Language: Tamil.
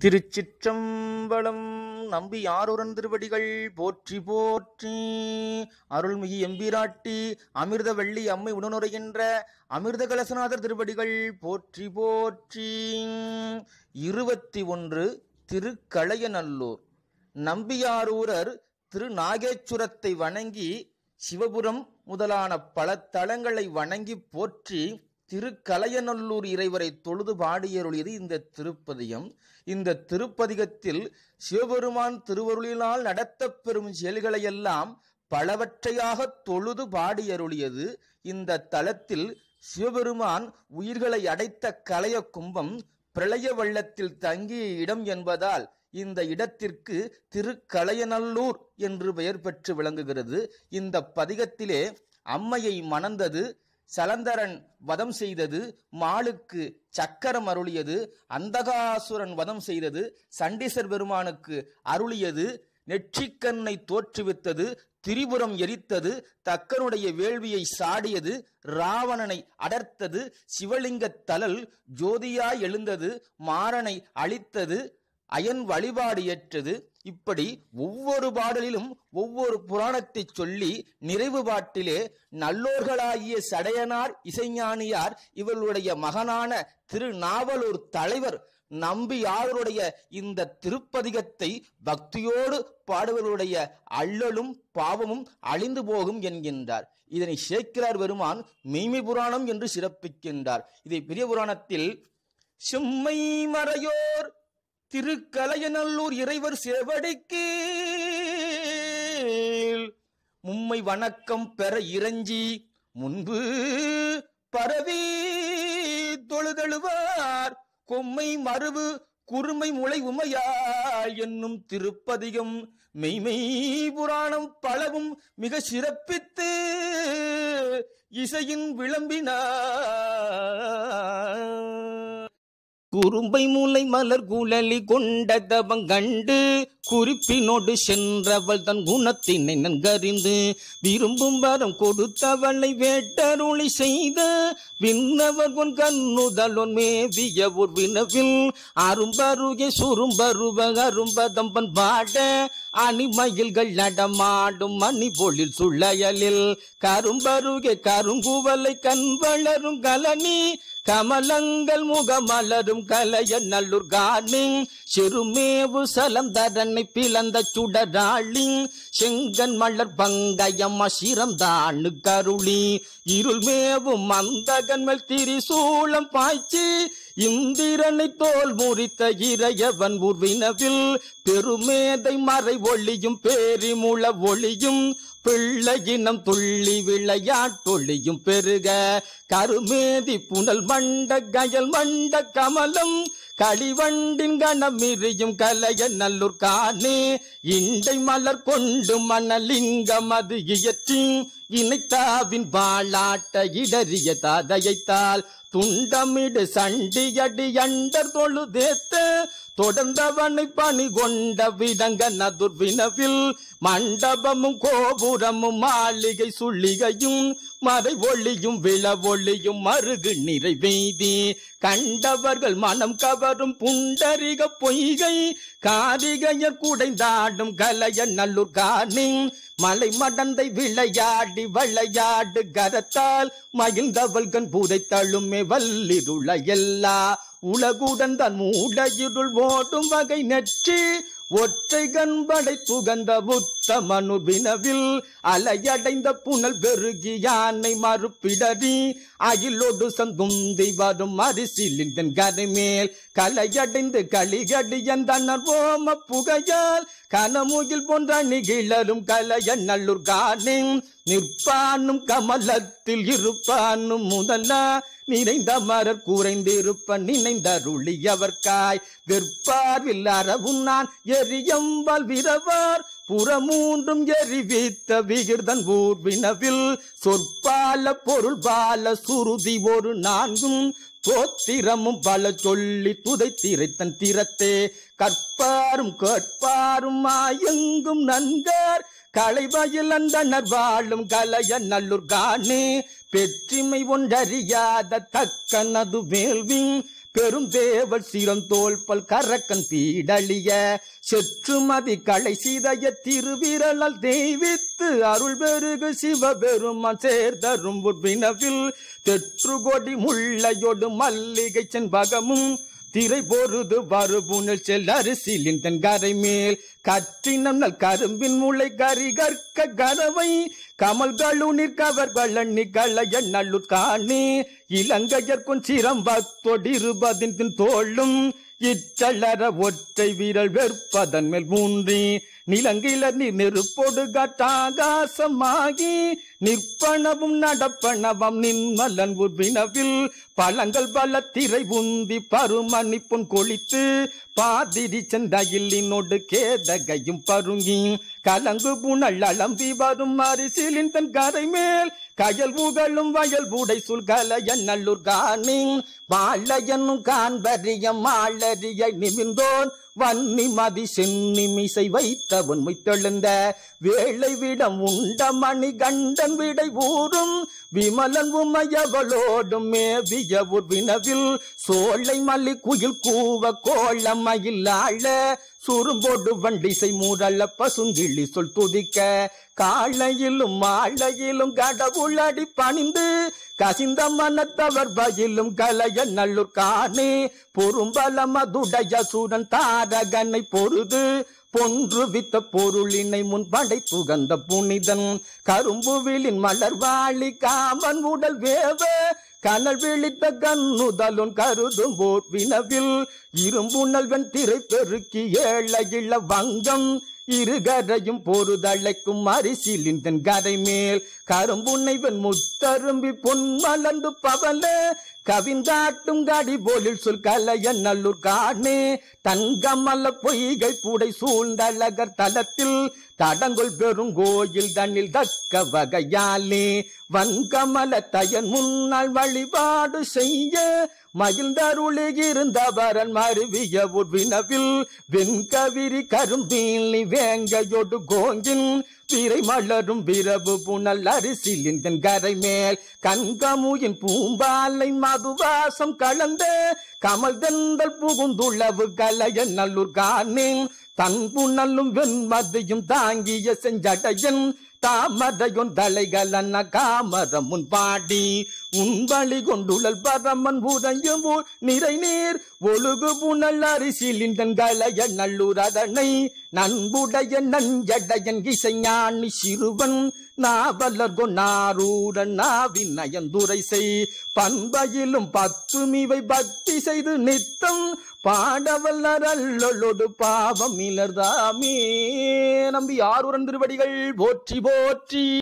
திருச்சிற்றம்பலம் நம்பி யாருடன் திருவடிகள் போற்றி போற்றி? அருள்மிகு எம்பிராட்டி அமிர்த வெள்ளி அம்மை உணர்கின்ற அமிர்த கலசநாதர் திருவடிகள் போற்றி போற்றி. இருபத்தி ஒன்று திருக்களையநல்லூர். நம்பியாரூரர் திருநாகேச்சுரத்தை வணங்கி சிவபுரம் முதலான பல தலங்களை வணங்கி போற்றி திருக்கலையநல்லூர் இறைவரை தொழுது பாடியருளியது இந்த திருப்பதிகம் இந்த திருப்பதிகத்தில் சிவபெருமான் திருவருளினால் நடத்தப்பெறும் செயல்களையெல்லாம் பலவற்றையாக தொழுது பாடியருளியது. இந்த தலத்தில் சிவபெருமான் உயிர்களை அடைத்த கலைய கும்பம் பிரளய வெள்ளத்தில் தங்கிய இடம் என்பதால் இந்த இடத்திற்கு திருக்கலையநல்லூர் என்று பெயர் பெற்று விளங்குகிறது. இந்த பதிகத்திலே அம்மையை மணந்தது சலந்தரன் வதம் செய்தது மாளுக்கு சக்கரம் அருளியது அந்தகாசுரன் வதம் செய்தது சண்டீசர் பெருமானுக்கு அருளியது நெற்றிக்கண்ணை தோற்றுவித்தது திரிபுரம் எரித்தது தக்கனுடைய வேள்வியை சாடியது ராவணனை அடர்த்தது சிவலிங்கத் தலல் ஜோதியாய் எழுந்தது மாறனை அழித்தது அயன் வழிபாடு ஏற்றது. இப்படி ஒவ்வொரு பாடலிலும் ஒவ்வொரு புராணத்தை சொல்லி நிறைவு பாட்டிலே நல்லோர்களாகிய சடையனார் இசைஞானியார் இவர்களுடைய மகனான திருநாவலூர் தலைவர் நம்பி யாருடைய இந்த திருப்பதிகத்தை பக்தியோடு பாடுவர்களுடைய அல்லலும் பாவமும் அழிந்து போகும் என்கின்றார். இதனை சேக்கிரார் பெருமான் மெய்மை புராணம் என்று சிறப்பிக்கின்றார். இதை பெரிய புராணத்தில் செம்மை மறையோர் திருக்கலையநல்லூர் இறைவர் சேவடிக்கு மும்மை வணக்கம் பெற இறைஞ்சி முன்பு பரவி தொழுதழுவார். கொம்மை மறுவு குறுமை முளை உமையாய் என்னும் திருப்பதிகம். மெய்மை புராணம் பலவும் மிக சிறப்பித்து இசையின் விளம்பினார். குறும்பை மூளை மலர் குழலி கொண்ட கண்டு குறிப்பினோடு சென்றவள் தன் குணத்தினை நன்கறிந்து விரும்பும் வரம் கொடுத்தவளை வேட்டருளி செய்த விண்ணவர் உன் கண்ணுதலொன் மேவிய ஒரு வினவில் அரும்பருகே சுரும்பருவ அரும்பதம்பன் பாட அணிமயில்கள் நடமாடும் மணி பொழில் சுள்ளையலில் கரும்பருகே கருங்குவலை கண் வளரும் கலனி கமலங்கள் முகமலரும் கலைய நல்லூர் காணிங் சிறுமேவு சலம் தரனை பிளந்த சுடராளிங் செங்கன் மலர் பங்கயம் அசிரம் தானு கருளி இருள் மேவும் மந்தகன் மேல் திரிசூலம் பாய்ச்சி இந்திரனை தோல் முறித்த இறையவன் உருவினவில் பெருமேதை மறை ஒளியும் பேரிமுள ஒளியும் பிள்ளையினம் துள்ளி விளையாட்டொழியும் பெருக. கருமேதி புனல் மண்ட கயல் மண்ட கமலம். களிவண்டின் கணமிரியும் கலைய நல்லூர் காணே. இண்டை மலர் கொண்டு மணலிங்கம் அது இயற்றி. இணைத்தாவின் பாலாட்ட இடறிய தாதையைத்தால் துண்டமிடு சண்டியடி அண்டர் தொழுதேத்த. தொடர்ந்தவனை பணி கொண்ட விடங்க நதுர்வினவில் மண்டபமும் கோபுரமும் மாளிகை சுள்ளிகையும் மறை ஒளியும் விள ஒளியும் மருகு நிறைவேதி கண்டவர்கள் மனம் கவரும் புண்டரிக பொய்கை காரிகையர் குடைந்தாடும் கலைய நல்லூர் காணிங் மலை மடந்தை விளையாடி விளையாடு கரத்தால் மகிழ்ந்தவள்கண் புதைத்தழுமே தழுமே வல்லிருள எல்லா உலகுடன் தன் மூட ஓடும் வகை நெற்றி ஒற்றை கண்படை புகந்த புத்த மனுவினவில் அலையடைந்த புனல் பெருகி யானை மறுப்பிடறி அகிலோடு சந்துந்தி வரும் அரிசிலிந்தன் கரைமேல் கலையடைந்து களிகடி எந்தனர் ஓம புகையால் கனமுகில் போன்ற நிகிழரும் கலைய நல்லூர் காணின் நிற்பானும் கமலத்தில் இருப்பானும் முதலா நினைந்த மரர் குறைந்திருப்ப நினைந்தருளியவர்காய் வெற்பார்வில் அறவும் நான் எரியம்பால் விரவார் புறமூன்றும் எரிவித்த விகிர்தன் ஊர்வினவில். சொற்பால பொருள் பால சுருதி ஒரு நான்கும். சோத்திரமும் பல சொல்லி துதை திரைத்தன் திறத்தே கற்பாரும் கேட்பாரும் மாயங்கும் நன்கார் களைவயில் அந்தனர் வாழும் கலைய நல்லூர் காணே பெற்றிமை ஒன்றறியாத தக்கனது வேள்வின் பெரும் தேவர் சிறந்தோல் பல் கரக்கன் பீடழிய செற்றுமதி களை சீதைய திருவிரலால் தெய்வித்து அருள் பெருகு சிவபெருமான் சேர்தரும் வினவில் தெற்று கொடி முள்ளையோடு மல்லிகை செண்பகமும் திரை போருது வருபுணல் செல் அரிசிலின் தன் கரை மேல். கற்றினம் நல் கரும்பின் முளை கரி கற்க கரவை கமல் கழுநீர் கவர் கள்ளண்ணி களைய நல்லூர் காணி. இலங்கையர்க்கும் சிரம்பத்தொடிருபதின் பின் தோளும். இச்சலர ஒற்றை வீரல் வெற்பதன் மேல் மூன்றி நிலங்கில நீர் நெருப்பொடு காட்டாகாசமாகி நிற்பனவும் நடப்பனவம் நின்மலன் உர்வினவில் பழங்கள் பல திரை உந்தி பருமணி பொன் கொளித்து பாதிரி செந்தையிலினோடு கேதகையும் பருங்கி கலங்கு புனல் அலம்பி வரும் அரிசிலின் தன் கரை மேல் கயல் புகழும் வயல் புடை சுல்கலைய நல்லூர் காணின் வாழையனும் காண்பறிய மாளறிய நிமிந்தோன் வன்னி மதி சென்னி மிசை வைத்தவன் மொய்த்தெழுந்த வேளை விடம் உண்ட மணி கண்டன் விடை ஊரும் விமலன் உமையவளோடும் மேவிய வினவில் சோலை மல்லி குயில் கூவ கோளமயில் ஆழ சுரும்போடு வண்டிசை மூடல்ல பசுங்கிழி சொல் துதிக்க காளையிலும் மாளையிலும் கடவுளடி பணிந்து கசிந்த மனத்தவர் பயிலும் கலைய நல்லூர் காணே பொறும்பல மதுடைய சூரன் தாரகனை பொருது பொன்று வித்த பொருளினை முன் படை துகந்த புனிதன். கரும்புவிலின் மலர்வாளி காமன் உடல் வேவ கனல் விழித்த கண்ணுதலும் கருதும் போர் வினவில். இரும்புணல்வன் திரை பெருக்கி ஏழ இள வங்கம் இருகரையும் பொறுதழைக்கும் அரிசிலின் தன் கரை மேல். கரும்புனைவன் முத்தரும்பி பொன் மலர்ந்து பவல கவிந்தாட்டும் காடி போலில் சொல் கலைய நல்லூர் காணே. தங்கமல்ல பொய்கை பூடை சூழ்ந்தழகர் தலத்தில் தடங்கொள் பெருங்கோயில் தண்ணில் தக்க வகையாலே. வங்கமல தயன் முன்னால் வழிபாடு செய்ய. மகிழ்ந்தருளி இருந்தவரன் மருவிய வினவில் வெண்கவிரி கரும்பீலி வேங்கையொடு கோங்கின் பிறை மலரும் விரவு புனல் அரிசிலின் கரை மேல் கண்கமுயின் பூம்பாலை மதுவாசம் கலந்த கமல் தெந்தல் புகுந்துள்ளவு கலைய நல்லூர் காணின் தன் புனலும் வெண்மதியும் தாங்கிய செஞ்சடையன் தாமரையொன் தலைகளன்ன காமரம் முன் பாடி. உன்பழி கொண்டுழல் பரமன் உறையும் ஊர். நிறை நீர் ஒழுகு புனல் அரிசிலின் கலைய நல்லூர் அதனை. நண்புடைய நஞ்சடையன் இசைஞானி சிறுவன். நாவலர் கொன்னாரூரன் நாவின் நயந்துரை செய். பண்பையிலும் பத்துமிவை பக்தி செய்து நித்தம். பாடவல்லர் அல்லொடு பாவம் இலர்தாமே. நம்பி யாருடன் திருவடிகள் போற்றி போற்றி.